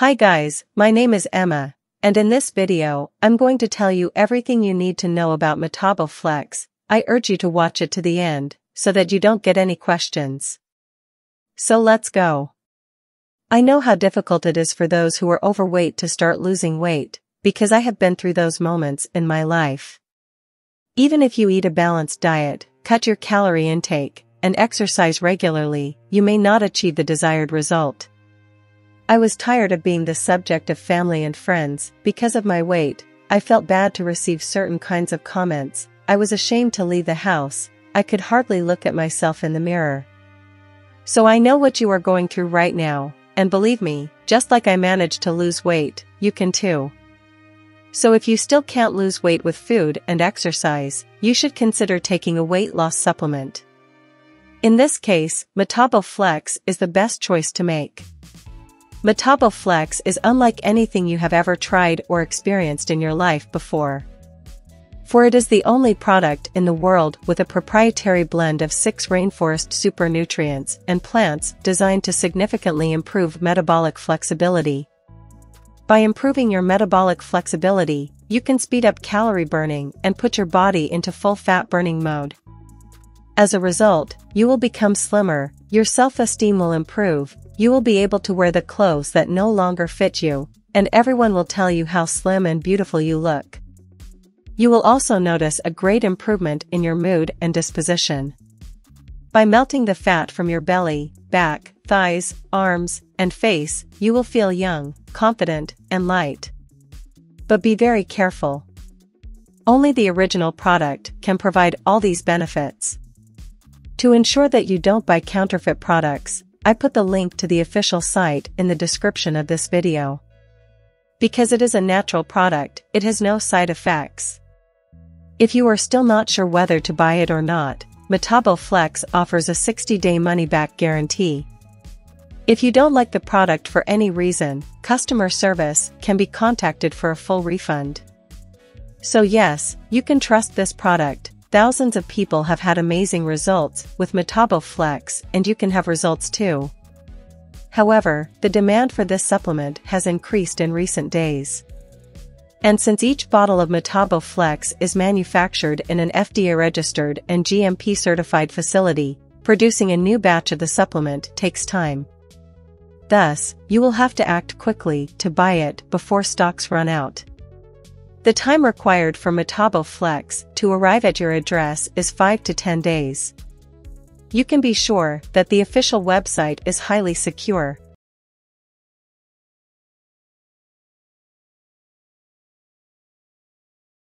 Hi guys, my name is Emma, and in this video, I'm going to tell you everything you need to know about Metabo Flex. I urge you to watch it to the end, so that you don't get any questions. So let's go. I know how difficult it is for those who are overweight to start losing weight, because I have been through those moments in my life. Even if you eat a balanced diet, cut your calorie intake, and exercise regularly, you may not achieve the desired result. I was tired of being the subject of family and friends, because of my weight, I felt bad to receive certain kinds of comments, I was ashamed to leave the house, I could hardly look at myself in the mirror. So I know what you are going through right now, and believe me, just like I managed to lose weight, you can too. So if you still can't lose weight with food and exercise, you should consider taking a weight loss supplement. In this case, Metabo Flex is the best choice to make. Metabo Flex is unlike anything you have ever tried or experienced in your life before. For it is the only product in the world with a proprietary blend of six rainforest super nutrients and plants designed to significantly improve metabolic flexibility. By improving your metabolic flexibility, you can speed up calorie burning and put your body into full fat burning mode. As a result, you will become slimmer, your self-esteem will improve, you will be able to wear the clothes that no longer fit you, and everyone will tell you how slim and beautiful you look. You will also notice a great improvement in your mood and disposition. By melting the fat from your belly, back, thighs, arms, and face, you will feel young, confident, and light. But be very careful. Only the original product can provide all these benefits. To ensure that you don't buy counterfeit products, I put the link to the official site in the description of this video. Because it is a natural product, it has no side effects. If you are still not sure whether to buy it or not, Metabo Flex offers a 60-day money-back guarantee. If you don't like the product for any reason, customer service can be contacted for a full refund. So yes, you can trust this product, Thousands of people have had amazing results with Metabo Flex and you can have results too. However, the demand for this supplement has increased in recent days. And since each bottle of Metabo Flex is manufactured in an FDA-registered and GMP-certified facility, producing a new batch of the supplement takes time. Thus, you will have to act quickly to buy it before stocks run out. The time required for Metabo Flex to arrive at your address is 5 to 10 days. You can be sure that the official website is highly secure,